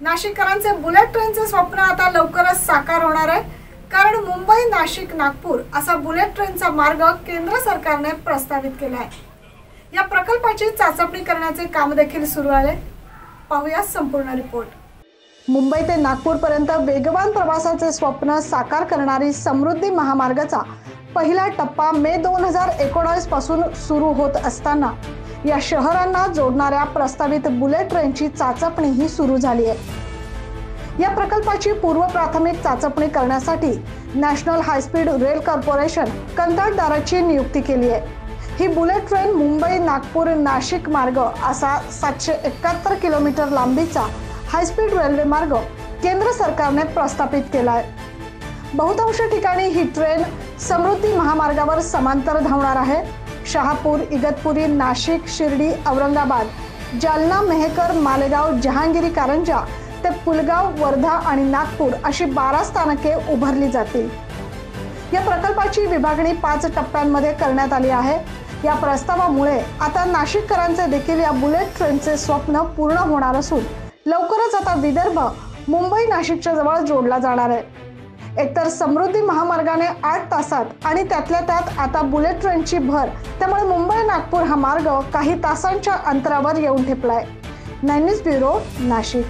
नाशिककरांचे bullet ट्रेनचे स्वप्न आता लवकरच साकार होणार आहे. कारण मुंबई नाशिक नागपूर असा बुलेट ट्रेनचा मार्ग केंद्र सरकारने प्रस्तावित केला आहे. या प्रकल्पाची चाचपणी करण्याचे काम देखील सुरू आहे. पाहूया संपूर्ण रिपोर्ट. मुंबई ते नागपूरपर्यंत वेगवान प्रवासाचे स्वप्न साकार करणारी समृद्धी महामार्गाचा पहिला टप्पा मे दोन हजार एकोणावीसपासून सुरू होत असताना या शहरांना जोडणाऱ्या प्रस्तावित बुलेट ट्रेनची चाचपणीही सुरू झाली आहे. या प्रकल्पाची पूर्व प्राथमिक चाचपणी करण्यासाठी national high speed rail corporation कंत्राटदाराची नियुक्ती केली आहे. ही बुलेट ट्रेन मुंबई नागपूर नाशिक मार्ग असा सातशे एकाहत्तर किलोमीटर लांबीचा हायस्पीड रेल्वे मार्ग केंद्र सरकारने प्रस्थापित केला आहे. बहुतांश ठिकाणी ही ट्रेन समृद्धी महामार्गावर समांतर धावणार आहे. शहापूर इगतपुरी नाशिक शिर्डी औरंगाबाद जालना मेहकर मालेगाव जहांगिरी कारंजा ते पुलगाव वर्धा आणि नागपूर अशी बारा स्थानके उभारली जातील. या प्रकल्पाची विभागणी पाच टप्प्यांमध्ये करण्यात आली आहे. या प्रस्तावामुळे आता नाशिककरांचे देखील या बुलेट ट्रेनचे स्वप्न पूर्ण होणार असून लवकरच आता विदर्भ मुंबई नाशिकच्या जवळ जोडला जाणार आहे. एकतर समृद्धी महामार्गाने आठ तासात आणि त्यातल्या त्यात आता बुलेट ट्रेनची भर त्यामुळे मुंबई नागपूर हा मार्ग काही तासांच्या अंतरावर येऊन ठेपलाय. Nine news bureau Nashik.